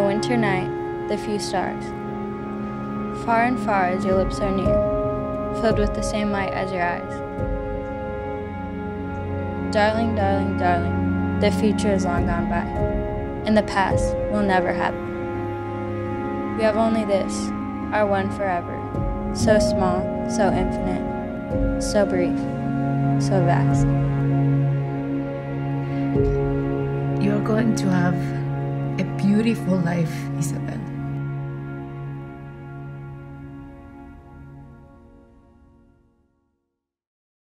winter night, the few stars. Far and far as your lips are near, filled with the same light as your eyes. Darling, darling, darling, the future is long gone by, and the past will never happen. We have only this, our one forever, so small, so infinite, so brief, so vast. You're going to have a beautiful life, Isabel.